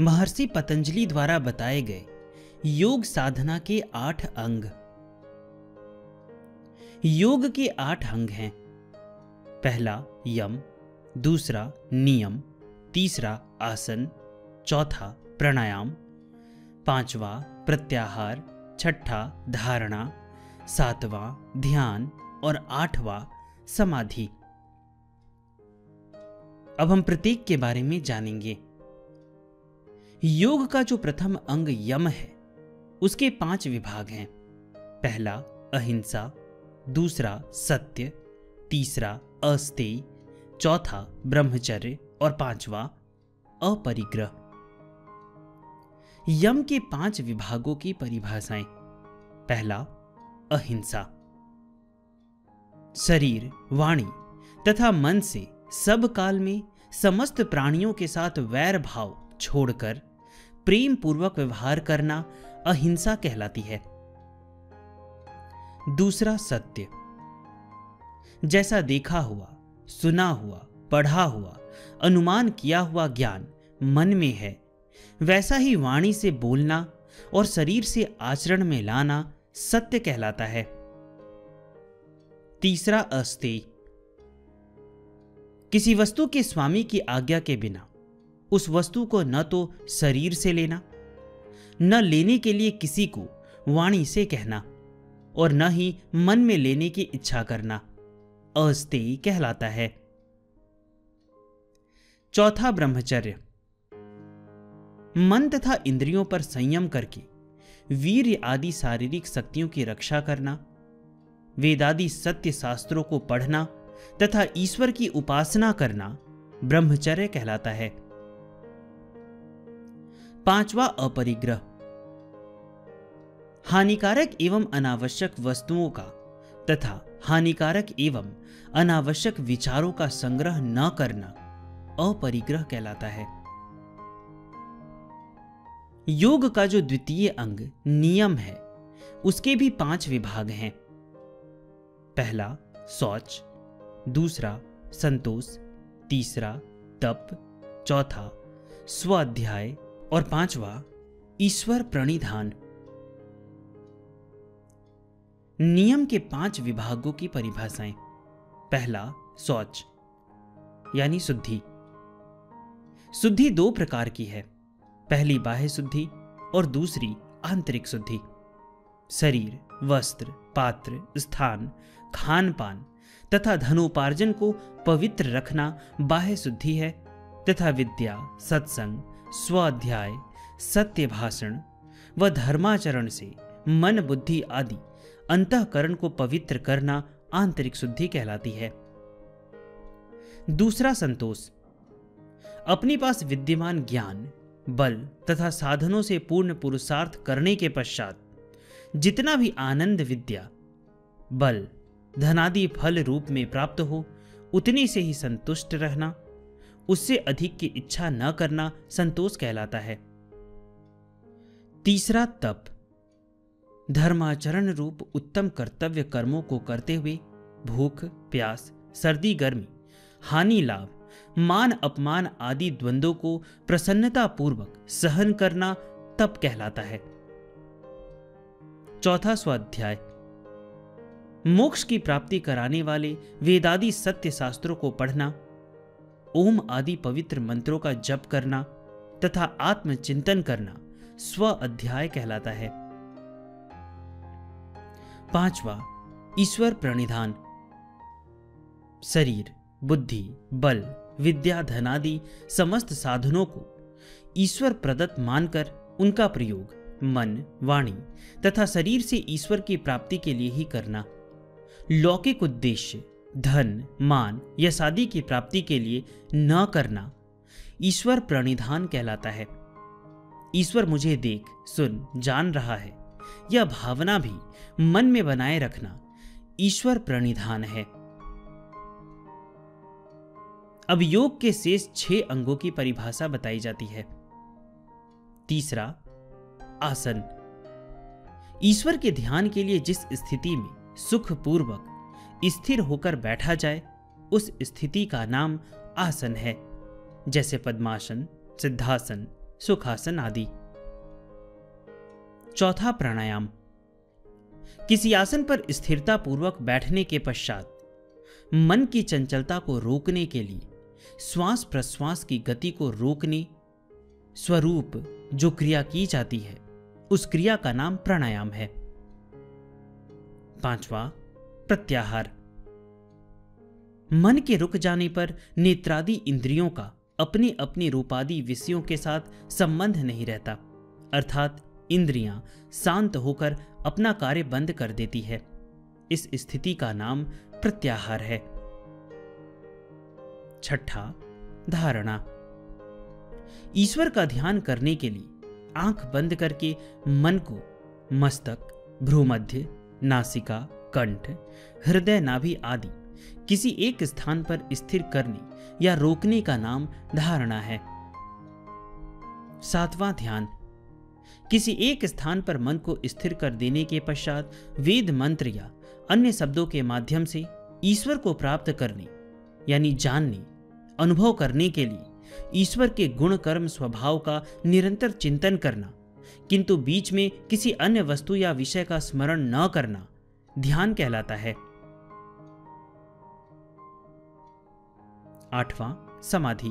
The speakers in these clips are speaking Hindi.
महर्षि पतंजलि द्वारा बताए गए योग साधना के आठ अंग। योग के आठ अंग हैं। पहला, यम। दूसरा, नियम। तीसरा, आसन। चौथा, प्राणायाम। पांचवा, प्रत्याहार। छठा, धारणा। सातवां, ध्यान। और आठवां, समाधि। अब हम प्रत्येक के बारे में जानेंगे। योग का जो प्रथम अंग यम है, उसके पाँच विभाग हैं। पहला, अहिंसा, दूसरा, सत्य, तीसरा, अस्तेय, चौथा, ब्रह्मचर्य और पांचवा, अपरिग्रह। यम के पाँच विभागों की परिभाषाएँ। पहला, अहिंसा। शरीर, वाणी तथा मन से सब काल में समस्त प्राणियों के साथ वैर भाव छोड़कर प्रेम पूर्वक व्यवहार करना अहिंसा कहलाती है। दूसरा सत्य। जैसा देखा हुआ, सुना हुआ, पढ़ा हुआ, अनुमान किया हुआ ज्ञान मन में है, वैसा ही वाणी से बोलना और शरीर से आचरण में लाना सत्य कहलाता है। तीसरा अस्तेय किसी वस्तु के स्वामी की आज्ञा के बिना उस वस्तु को न तो शरीर से लेना, न लेने के लिए किसी को वाणी से कहना, और न ही मन में लेने की इच्छा करना अस्तेय कहलाता है। चौथा ब्रह्मचर्य। मन तथा इंद्रियों पर संयम करके वीर आदि शारीरिक शक्तियों की रक्षा करना, वेदादि सत्य शास्त्रों को पढ़ना तथा ईश्वर की उपासना करना ब्रह्मचर्य कहलाता है। पांचवा अपरिग्रह। हानिकारक एवं अनावश्यक वस्तुओं का तथा हानिकारक एवं अनावश्यक विचारों का संग्रह न करना अपरिग्रह कहलाता है। योग का जो द्वितीय अंग नियम है, उसके भी पाँच विभाग हैं। पहला, शौच। दूसरा, संतोष। तीसरा, तप। चौथा, स्वाध्याय। और पांचवा, ईश्वर प्रणिधान। नियम के पाँच विभागों की परिभाषाएँ। पहला, शौच, यानी शुद्धि। शुद्धि दो प्रकार की है, पहली बाह्य शुद्धि और दूसरी आंतरिक शुद्धि। शरीर, वस्त्र, पात्र, स्थान खान पान तथा धनोपार्जन को पवित्र रखना बाह्य शुद्धि है तथा विद्या, सत्संग स्वाध्याय, सत्य भाषण व धर्माचरण से मन बुद्धि आदि अंतकरण को पवित्र करना आंतरिक शुद्धि कहलाती है। दूसरा संतोष, अपने पास विद्यमान ज्ञान, बल तथा साधनों से पूर्ण पुरुषार्थ करने के पश्चात जितना भी आनंद, विद्या, बल, धनादि फल रूप में प्राप्त हो, उतने से ही संतुष्ट रहना उससे अधिक की इच्छा न करना संतोष कहलाता है। तीसरा तप, धर्माचरण रूप उत्तम कर्तव्य कर्मों को करते हुए भूख, प्यास, सर्दी, गर्मी, हानि, लाभ, मान, अपमान आदि द्वंद्वों को प्रसन्नता पूर्वक सहन करना तप कहलाता है। चौथा स्वाध्याय, मोक्ष की प्राप्ति कराने वाले वेदादि सत्य शास्त्रों को पढ़ना ओम आदि पवित्र मंत्रों का जप करना तथा आत्मचिंतन करना स्व अध्याय कहलाता है। पांचवा, ईश्वर प्रणिधान। शरीर, बुद्धि, बल, विद्या, धनादि समस्त साधनों को ईश्वर प्रदत्त मानकर उनका प्रयोग मन, वाणी तथा शरीर से ईश्वर की प्राप्ति के लिए ही करना। लौकिक उद्देश्य धन, मान या शादी की प्राप्ति के लिए न करना ईश्वर प्रणिधान कहलाता है। ईश्वर मुझे देख, सुन, जान रहा है। यह भावना भी मन में बनाए रखना ईश्वर प्रणिधान है। अब योग के शेष छह अंगों की परिभाषा बताई जाती है। तीसरा, आसन। ईश्वर के ध्यान के लिए जिस स्थिति में सुखपूर्वक स्थिर होकर बैठा जाए, उस स्थिति का नाम आसन है, जैसे पद्मासन, सिद्धासन, सुखासन आदि। चौथा प्राणायाम। किसी आसन पर स्थिरता पूर्वक बैठने के पश्चात, मन की चंचलता को रोकने के लिए, श्वास प्रश्वास की गति को रोकने, स्वरूप जो क्रिया की जाती है, उस क्रिया का नाम प्राणायाम है। पांचवा प्रत्याहार। मन के रुक जाने पर नेत्रादि इंद्रियों का अपने अपने रूपादि विषयों के साथ संबंध नहीं रहता। अर्थात इंद्रियाँ शांत होकर अपना कार्य बंद कर देती है। इस स्थिति का नाम प्रत्याहार है। छठा धारणा। ईश्वर का ध्यान करने के लिए आँख बंद करके मन को मस्तक, भ्रूमध्य, नासिका कंठ, हृदय नाभि आदि किसी एक स्थान पर स्थिर करने या रोकने का नाम धारणा है। सातवां ध्यान, किसी एक स्थान पर मन को स्थिर कर देने के पश्चात वेद मंत्र या अन्य शब्दों के माध्यम से ईश्वर को प्राप्त करने, यानी जानने, अनुभव करने के लिए ईश्वर के गुण कर्म स्वभाव का निरंतर चिंतन करना, किंतु बीच में किसी अन्य वस्तु या विषय का स्मरण न करना ध्यान कहलाता है। आठवां समाधि।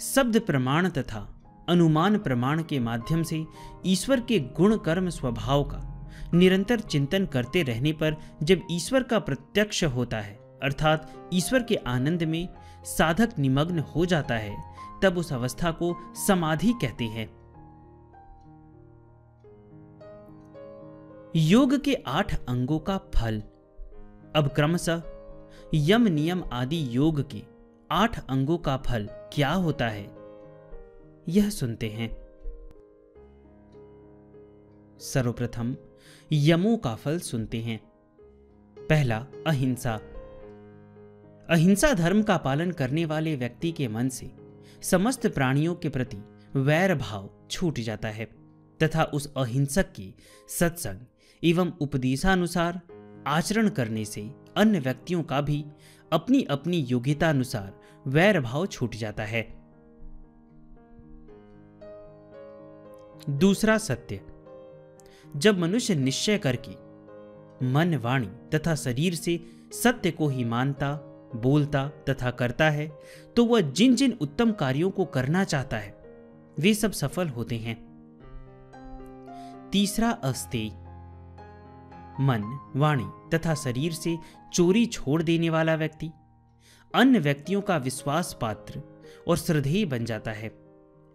शब्द प्रमाण तथा अनुमान प्रमाण के माध्यम से ईश्वर के गुण कर्म स्वभाव का निरंतर चिंतन करते रहने पर जब ईश्वर का प्रत्यक्ष होता है, अर्थात ईश्वर के आनंद में साधक निमग्न हो जाता है, तब उस अवस्था को समाधि कहते हैं। योग के आठ अंगों का फल। अब क्रमशः यम नियम आदि योग के आठ अंगों का फल क्या होता है? यह सुनते हैं। सर्वप्रथम यमों का फल सुनते हैं। पहला, अहिंसा। अहिंसा धर्म का पालन करने वाले व्यक्ति के मन से समस्त प्राणियों के प्रति वैर भाव छूट जाता है तथा उस अहिंसक की सत्संग एवं उपदेशानुसार, आचरण करने से अन्य व्यक्तियों का भी अपनी अपनी योग्यता अनुसार वैर भाव छूट जाता है। दूसरा सत्य, जब मनुष्य निश्चय करके मन वाणी तथा शरीर से सत्य को ही मानता, बोलता तथा करता है तो वह जिन जिन उत्तम कार्यों को करना चाहता है, वे सब सफल होते हैं। तीसरा अस्तेय मन, वाणी तथा शरीर से चोरी छोड़ देने वाला व्यक्ति। अन्य व्यक्तियों का विश्वास पात्र और श्रद्धेय बन जाता है।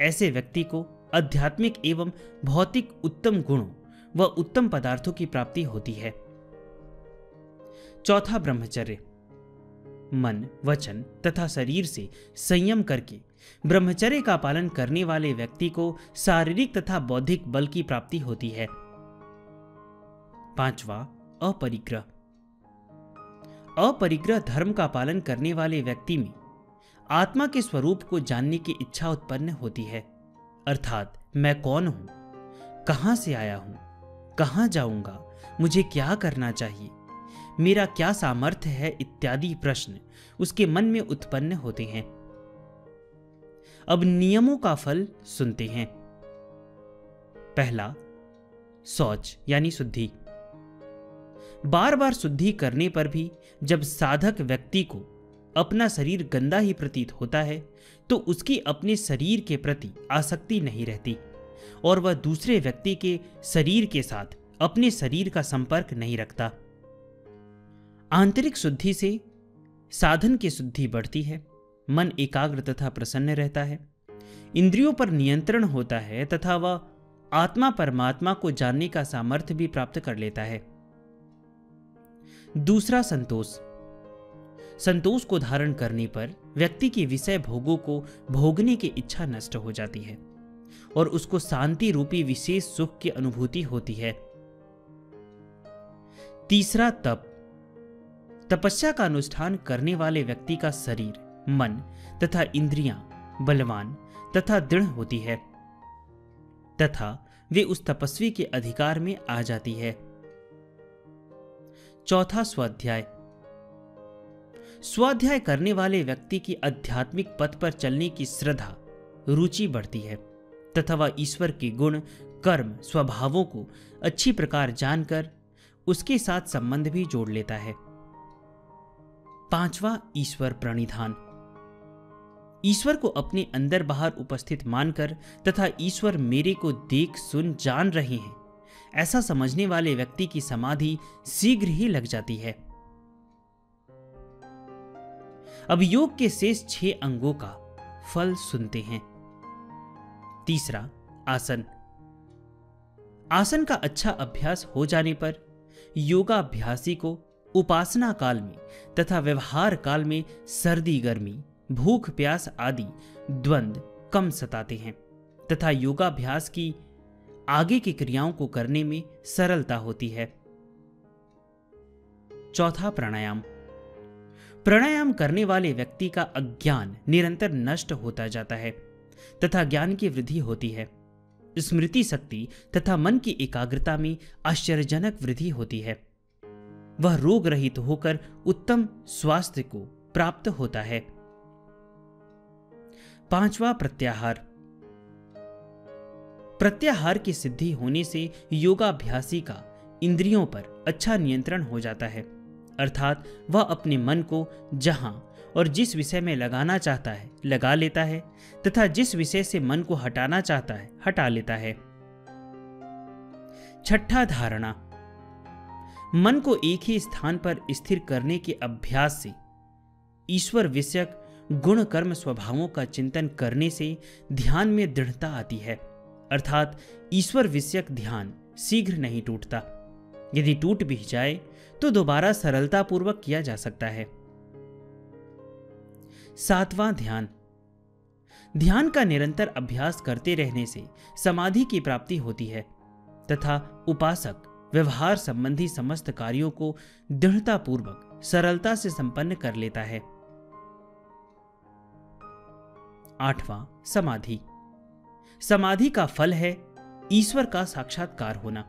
ऐसे व्यक्ति को आध्यात्मिक एवं भौतिक उत्तम गुणों व उत्तम पदार्थों की प्राप्ति होती है। चौथा ब्रह्मचर्य। मन, वचन तथा शरीर से संयम करके ब्रह्मचर्य का पालन करने वाले व्यक्ति को शारीरिक तथा बौद्धिक बल की प्राप्ति होती है। पांचवा, अपरिग्रह। अपरिग्रह धर्म का पालन करने वाले व्यक्ति में आत्मा के स्वरूप को जानने की इच्छा उत्पन्न होती है। अर्थात, मैं कौन हूँ? कहाँ से आया हूँ? कहाँ जाऊँगा? मुझे क्या करना चाहिए? मेरा क्या सामर्थ्य है? इत्यादि प्रश्न उसके मन में उत्पन्न होते हैं। अब नियमों का फल सुनते हैं। पहला, शौच यानी शुद्धि। बार बार शुद्धि करने पर भी जब साधक व्यक्ति को अपना शरीर गंदा ही प्रतीत होता है तो उसकी अपने शरीर के प्रति आसक्ति नहीं रहती और वह दूसरे व्यक्ति के शरीर के साथ अपने शरीर का संपर्क नहीं रखता। आंतरिक शुद्धि से साधन की शुद्धि बढ़ती है, मन एकाग्र तथा प्रसन्न रहता है, इंद्रियों पर नियंत्रण होता है तथा वह आत्मा परमात्मा को जानने का सामर्थ्य भी प्राप्त कर लेता है। दूसरा संतोष। संतोष को धारण करने पर व्यक्ति की विषय भोगों को भोगने की इच्छा नष्ट हो जाती है और उसको शांति रूपी विशेष सुख की अनुभूति होती है। तीसरा तप। तपस्या का अनुष्ठान करने वाले व्यक्ति का शरीर, मन तथा इंद्रियाँ बलवान तथा दृढ़ होती है तथा वे उस तपस्वी के अधिकार में आ जाती है। चौथा स्वाध्याय। स्वाध्याय करने वाले व्यक्ति की आध्यात्मिक पथ पर चलने की श्रद्धा, रुचि बढ़ती है, तथा वह ईश्वर के गुण, कर्म, स्वभावों को अच्छी प्रकार जानकर उसके साथ संबंध भी जोड़ लेता है। पांचवा ईश्वर प्रणिधान। ईश्वर को अपने अंदर बाहर उपस्थित मानकर तथा ईश्वर मेरे को देख सुन जान रहे हैं ऐसा समझने वाले व्यक्ति की समाधि शीघ्र ही लग जाती है। अब योग के शेष छह अंगों का फल सुनते हैं। तीसरा, आसन। आसन का अच्छा अभ्यास हो जाने पर योगाभ्यासी को उपासना काल में तथा व्यवहार काल में सर्दी, गर्मी, भूख, प्यास आदि द्वंद कम सताते हैं तथा योगाभ्यास की आगे की क्रियाओं को करने में सरलता होती है। चौथा प्राणायाम। प्राणायाम करने वाले व्यक्ति का अज्ञान निरंतर नष्ट होता जाता है तथा ज्ञान की वृद्धि होती है। स्मृति शक्ति तथा मन की एकाग्रता में आश्चर्यजनक वृद्धि होती है। वह रोग रहित होकर उत्तम स्वास्थ्य को प्राप्त होता है। पांचवा प्रत्याहार। प्रत्याहार की सिद्धि होने से योगाभ्यासी का इंद्रियों पर अच्छा नियंत्रण हो जाता है। अर्थात वह अपने मन को जहाँ और जिस विषय में लगाना चाहता है, लगा लेता है, तथा जिस विषय से मन को हटाना चाहता है, हटा लेता है। छठा धारणा, मन को एक ही स्थान पर स्थिर करने के अभ्यास से ईश्वर विषयक गुण कर्म स्वभावों का चिंतन करने से ध्यान में दृढ़ता आती है। अर्थात ईश्वर विषयक ध्यान शीघ्र नहीं टूटता। यदि टूट भी जाए तो दोबारा सरलतापूर्वक किया जा सकता है। सातवां ध्यान। ध्यान का निरंतर अभ्यास करते रहने से समाधि की प्राप्ति होती है, तथा उपासक व्यवहार संबंधी समस्त कार्यों को दृढ़तापूर्वक, सरलता से संपन्न कर लेता है। आठवां समाधि। समाधि का फल है ईश्वर का साक्षात्कार होना।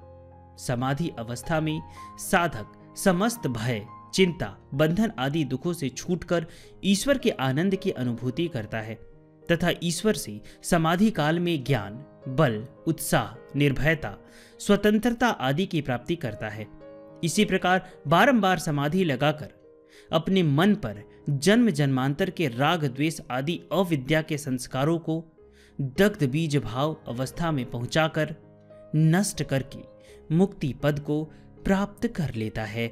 समाधि अवस्था में साधक, समस्त भय, चिंता, बंधन आदि दुखों से छूटकर ईश्वर के आनंद की अनुभूति करता है तथा ईश्वर से समाधि काल में ज्ञान, बल, उत्साह, निर्भयता, स्वतंत्रता आदि की प्राप्ति करता है। इसी प्रकार बारंबार समाधि लगाकर अपने मन पर जन्म जन्मांतर के राग द्वेष आदि अविद्या के संस्कारों को दग्ध बीज भाव अवस्था में पहुंचाकर नष्ट करके मुक्ति पद को प्राप्त कर लेता है।